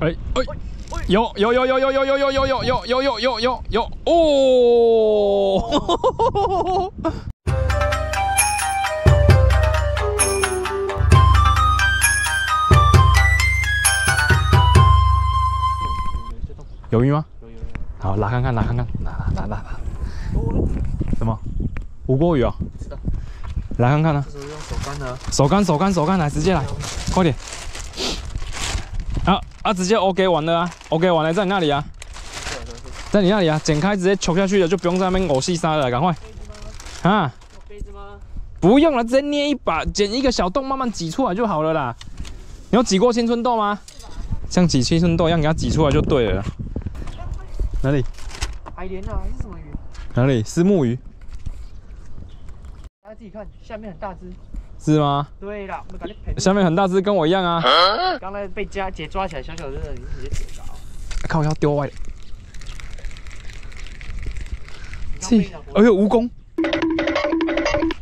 哎哎，有有有有有有有有有有有有有有有有哦！有鱼吗？有有有。好，拿看看，拿看看，拉拉拉拉拉。什么？无锅鱼啊？来看看呢。这是用手干的。手干，手干，手干，来，直接来，快点。啊啊，直接 OK 完了啊，OK 完了，在你那里啊，在你那里啊，剪开直接戳下去了，就不用在那边呕细沙了，赶快。啊？杯子吗？不用了，直接捏一把，剪一个小洞，慢慢挤出来就好了啦。你有挤过青春豆吗？像挤青春豆一样，给它挤出来就对了。哪里？海莲啊，还是什么鱼？哪里？是木鱼。大家自己看，下面很大只。是吗？对了，下面很大只，跟我一样啊。刚才被家姐抓起来，小小的，你直接捡着。靠，要丢歪。这，哎呦，蜈蚣！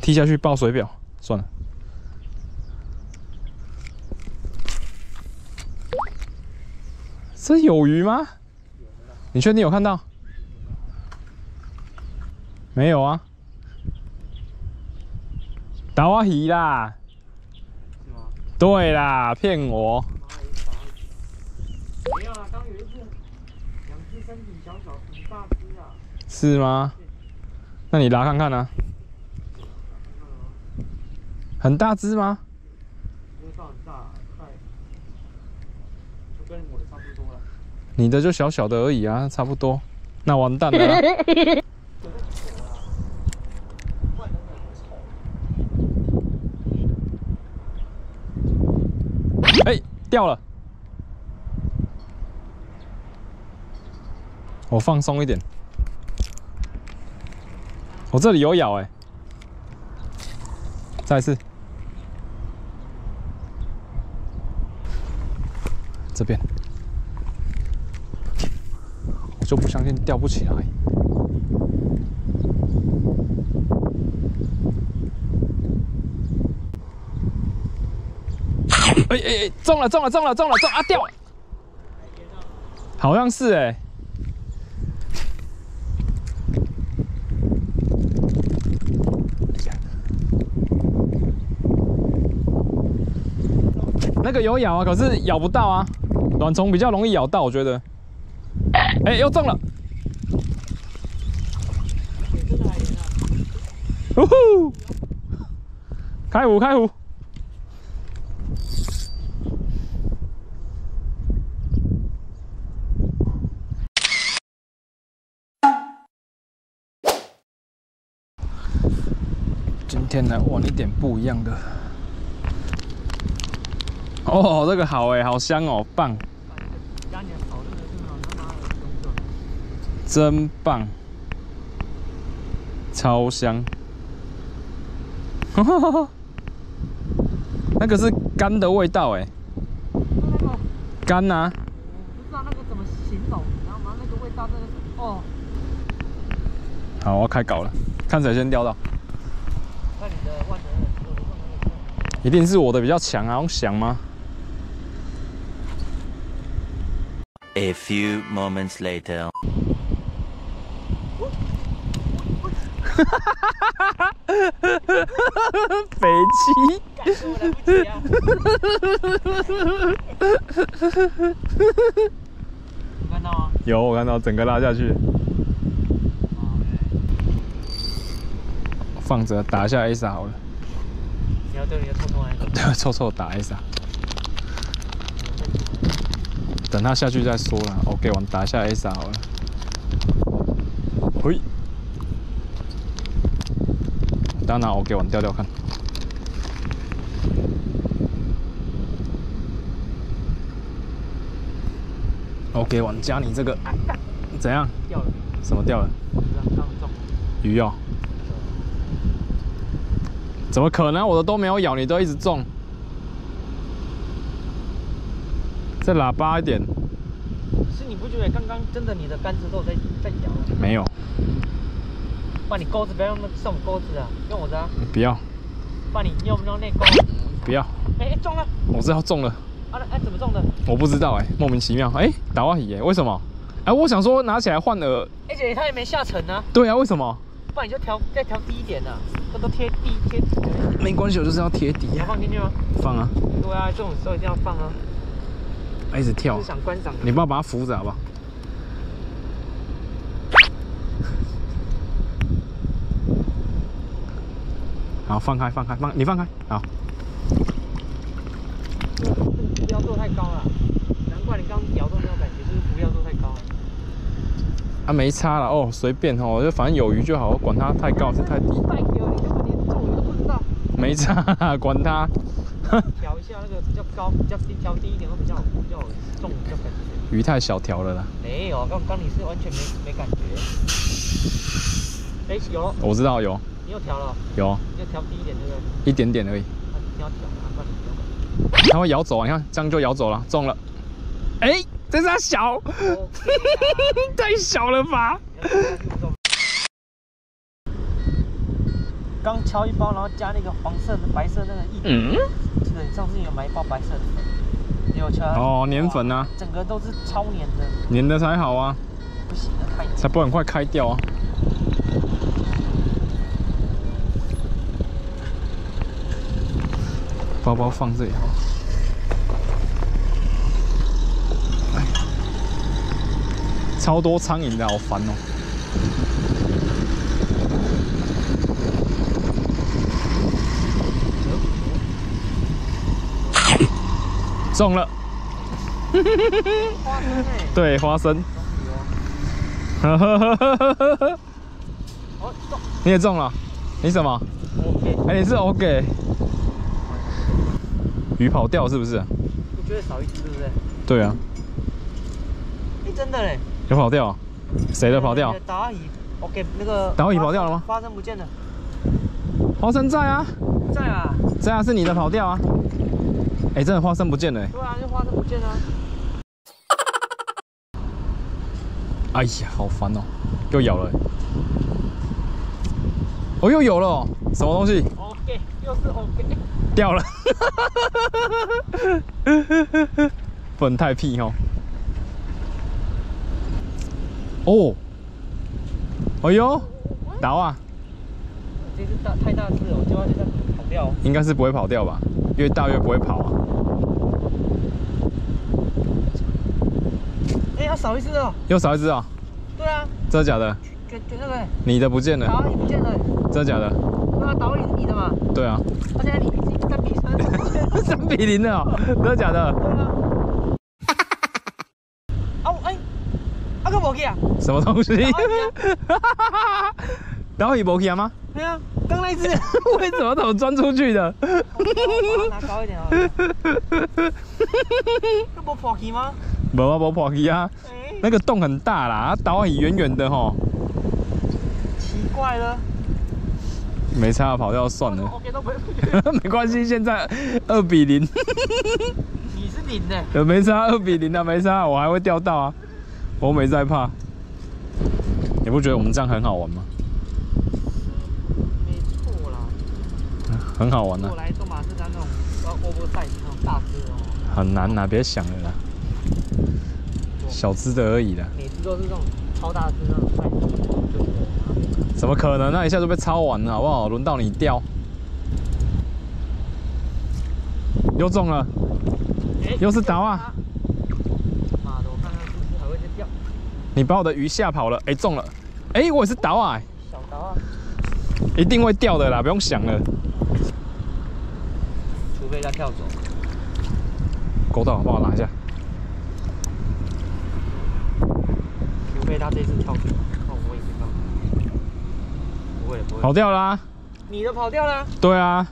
踢下去爆水表，算了。这有鱼吗？你确定有看到？没有啊。打我鱼啦！对啦，骗我。没有啊，刚有一只，两只身体小小，很大只啊。是吗？那你拉看看呢？很大只吗？很大，就跟我的差不多了。你的就小小的而已啊，差不多。那完蛋了。哎，掉了！我放松一点。我这里有咬哎，再一次，这边，我就不相信钓不起来。哎哎哎，中了中了中了中了中啊掉了！好像是哎。那个有咬啊，可是咬不到啊。卵虫比较容易咬到，我觉得。哎，又中了！呜呼！开湖开湖！今天来玩一点不一样的。哦，这个好哎，好香哦，棒！真棒，超香！那个是干的味道哎，干呐！不知道那个怎么形容，你知道吗？那个味道真的是哦。好，我要开搞了，看谁先钓到。一定是我的比较强啊，我想吗？A few moments later，肥鸡，看到吗？有，我看到整个拉下去，放着打一下杀好了。你要对你的臭臭来对，臭臭打一下。等他下去再说了。OK，我们打一下杀好了。嘿，等下拿 OK，我们钓钓看。OK，我们加你这个，怎样？掉了。什么掉了？鱼哦。怎么可能？我的都没有咬，你都一直中。再喇叭一点。是你不觉得刚刚真的你的杆子都在在摇？没有。把你钩子不要用那种钩子啊，用我的。啊不要。把你用不用那钩？不要。哎，中了！我知道中了。啊，啊，哎，怎么中的？我不知道哎、莫名其妙。哎、打蛙鱼哎，为什么？哎、我想说拿起来换饵，而且它也没下沉啊，对啊，为什么？不然你就调再调低一点呢、这都贴地贴。没关系，我就是要贴底你要放进去吗？放啊，对啊，这种时候一定要放啊，一直跳。想观赏。你帮我把它扶着好不好？好，放开，放开，放，你放开，好。这个目标做太高了，难怪你刚摇都没有感觉。啊，没差了哦，随便哦，就反正有鱼就好，我管它太高还是太低，带给我，你根本连中都不知道。没差，管它。调一下那个比较高、比较低，调低一点会比较比较有重，比较感觉。鱼太小条了啦，没有，刚刚你是完全没没感觉。哎，有，我知道有你又调了，有你就调低一点，对不对？一点点而已，啊，你要调，啊，不然你不。它会摇走啊，你看这样就摇走了，中了。哎、这是它小，太小了吧？刚敲一包，然后加那个黄色的、白色那个一，嗯，记得你上次有买一包白色的。粉，结果敲哦粘粉啊。整个都是超粘的，粘的才好啊，不行的，太粘。才不会很快开掉啊。包包放这里。好了。哎超多苍蝇的，好烦哦。中了，花生哎，对，花生。恭喜哦！哦，中你也中了，你什么？，OK。哎、你是 OK。鱼跑掉是不是？你觉得少一只对不对？对啊，哎，真的嘞。有跑掉啊？谁的跑掉？达阿姨，OK，那个达阿姨跑掉了吗花生不见了，花生在啊，在啊。在啊，是你的跑掉啊。哎、真的花生不见了、欸。对啊，就花生不见了。哎呀，好烦哦、又咬了、欸。哦，又有了、哦，什么东西 OK，又是 OK。掉了？不能太屁哦。哦，哎呦，倒啊！这只大太大只了，我叫它就在跑掉哦。应该是不会跑掉吧？越大越不会跑啊。哎，要少一只哦。又少一只哦？对啊，真的假的？你的不见了？阿姨不见了。真的假的？对啊，达阿姨是你的嘛？对啊，而且你你三比三。三比零了哦，真的假的？对啊。啊我哎，啊个无去啊？什么东西？然后你 没去吗？对啊，刚那一只。为什么怎么钻出去的？我拿高一点啊。这不破去吗？没啊，没跑去啊。哎，那个洞很大啦，啊岛屿远远的吼，奇怪了。没差，跑掉算了。没关系，现在二比零，你是零的。呃，没差，二比零啊，没差，我还会钓到啊，我没在怕。你不觉得我们这样很好玩吗？没错啦。很好玩啊。过，来都马是咱那种要 oversize 那种大只哦，很难呐、别想了啦，小只的而已啦，每次都是这种超大只那种怎么可能？那一下就被抄完了，好不好？轮到你钓，又中了，哎又是达啊！妈的，我看看是不是还会再钓，你把我的鱼吓跑了，哎、中了，哎、我也是倒啊、小倒啊，一定会掉的啦，不用想了。除非它跳走。勾到，帮我拿一下。除非它这次跳走，那我也没办法。不会不会，跑掉啦、你的跑掉啦啊，对啊，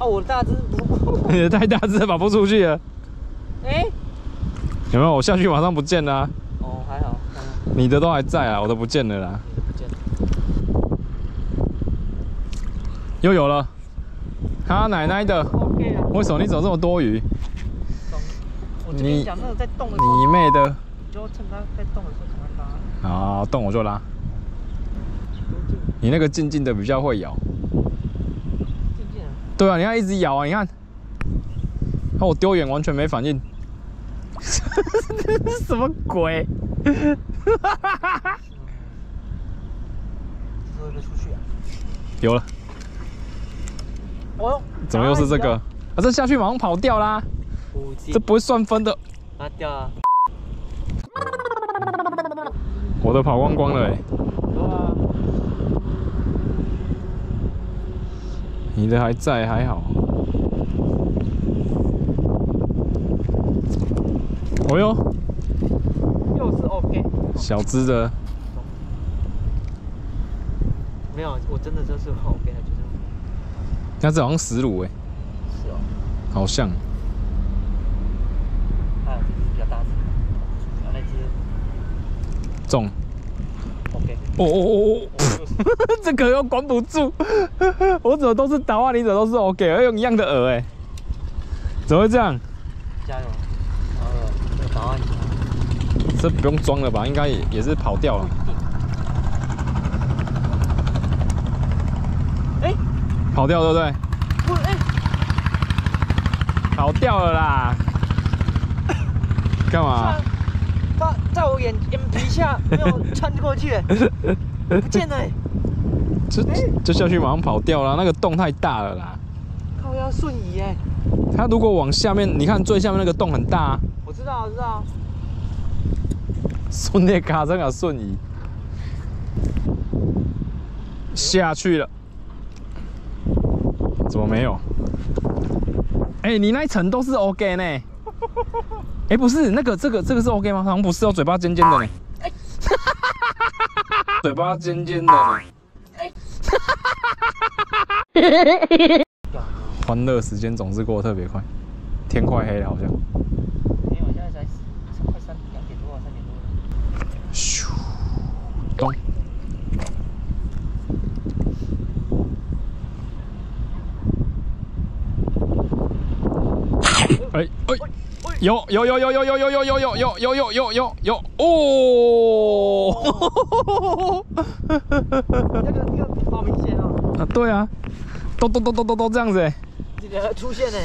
啊我的大只不，你 的太大只跑不出去了。哎，有没有？我下去马上不见了你的都还在啊，我都不见了啦。不见了。又有了，他奶奶的为什么你怎么这么多鱼？我你你讲，那个在动的时候，你妹的！你就趁它在动的时候赶快拉。好，动我就拉。你那个静静的比较会咬。静静啊，对啊，你看一直咬啊！你看，看我丢远完全没反应，什么鬼？这会不会出去啊？有了，哦，怎么又是这个？啊，这下去马上跑掉啦，不这不会算分的。啊掉啊！我的跑光光了哎，有啊，你的还在，还好。哦哟，又是 OK。小只的，没有，我真的就是 OK 的，就是那这好像石卤哎，是哦。好像。还有这只比较大只，然后那只中。OK。哦哦哦哦，这个又管不住，我怎么都是达瓦，你怎么都是 OK，要用一样的饵哎，怎么会这样？加油！这不用装了吧？应该也也是跑掉了，哎，跑掉对不对？不哎，跑掉了啦！干嘛？它在我眼眼皮下没有穿过去，不见了，这这下去马上跑掉了，那个洞太大了啦。靠要瞬移哎！它如果往下面，你看最下面那个洞很大、啊，我知道，我知道。顺那卡真啊瞬移下去了，怎么没有？哎、你那一层都是 OK 呢？哎、不是，那个这个这个是 OK 吗？好像不是哦，嘴巴尖尖的呢。嘴巴尖尖的呢。欢乐时间总是过得特别快，天快黑了好像。没有，现在才才快三两点多，三点多。咻，咚。哎哎，有有有有有有有有有有有有有有有有哦！那个那个好明显哦，啊，对啊，都都都都都都这样子哎，这个出现呢，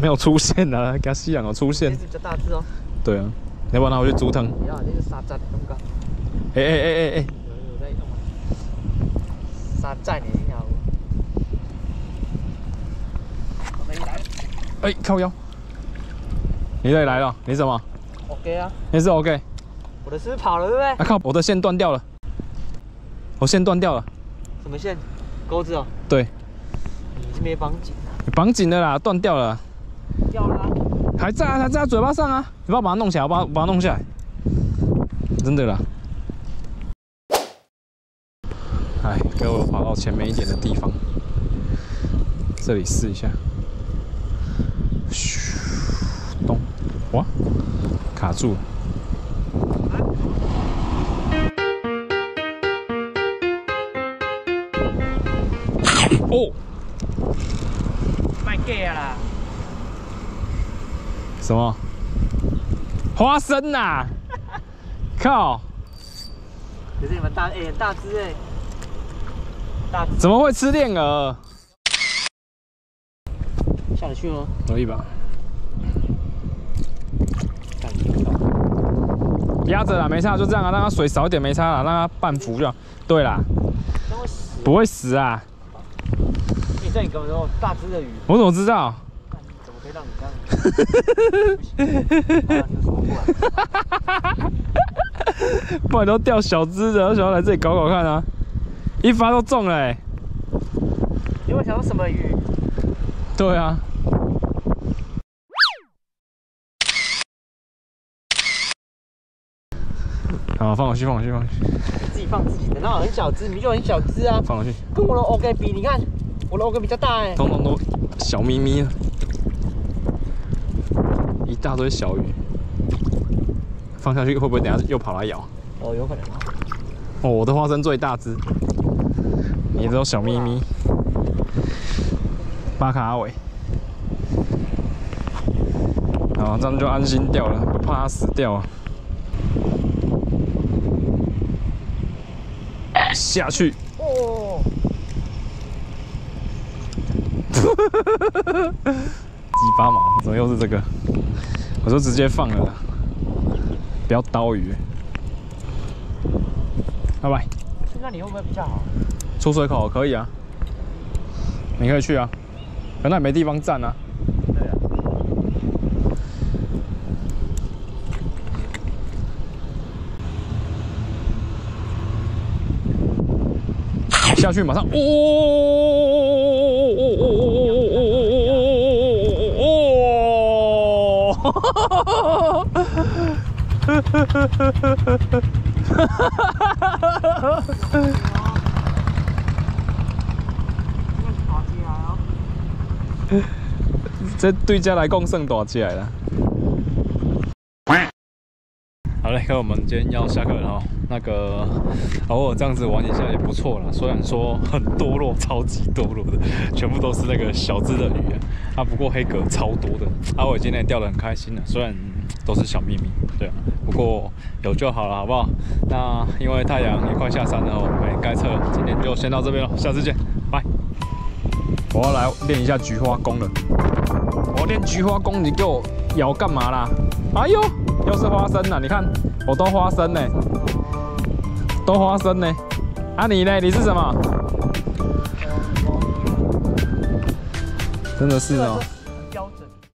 没有出现啊，给他吸氧哦出现比较大只哦。对啊，要不然拿回去煮汤。不要，这是沙赞，刚刚哎哎哎哎哎，有有在用啊。沙赞呢，你好。我们一来哎靠腰，你这里来了，你什么？，OK 啊，你是 OK？我的是不是跑了，对不对？啊靠！我的线断掉了，我线断掉了。什么线？钩子哦，对，你是没绑紧啊？你绑紧了啦，断掉了，掉了啊。还在啊，还在嘴巴上啊。你帮我把它弄起来，我把它把它弄下来。真的啦。哎，给我跑到前面一点的地方，这里试一下。嘘，咚，哇，卡住了。哦，卖 gay 啦！什么？花生呐、靠！可是你们大哎、很大只哎、怎么会吃练鹅？下得去吗？可以吧？压着啦，没差，就这样啊，让它水少一点没差啦，让它半浮就好。对啦。不会死啊！你这里根本有大只的鱼，我怎么知道？怎么可以让你这样？不然都钓小只的，我想要来这里搞搞看啊！一发都中了哎、你会想到什么鱼？对啊，好，放回去，放回去，放回去，自己放自己的，那很小只，你就很小只啊，放回去，跟我的 OK 比，你看我的 OK 比较大哎、通通都小咪咪啊，一大堆小鱼，放下去会不会等下又跑来咬？哦，有可能啊。哦，我的花生最大只，你的都小咪咪，巴卡阿伟，好，这样就安心钓了，不怕它死掉啊。下去，哦，巴毛，怎么又是这个？我说直接放了啦，不要刀鱼。拜拜。去那里会不会比较好？出水口可以啊，你可以去啊，可那也没地方站啊。对啊。下去马上，哦哦，爬起来哦。这对家来讲算大只啦。好嘞，那，我们今天要下课了哈。那个偶尔这样子玩一下也不错啦。虽然说很多落，超级多落的，全部都是那个小只的鱼啊。不过黑格超多的，阿伟今天钓得很开心的，虽然都是小秘密，对啊。不过有就好了，好不好？那因为太阳也快下山了，我们该撤了。今天就先到这边了，下次见，拜。我要来练一下菊花功了。我练菊花功，你给我咬干嘛啦？哎呦，又是花生呐！你看，我都花生呢，都花生呢。啊你呢？你是什么？真的是哦。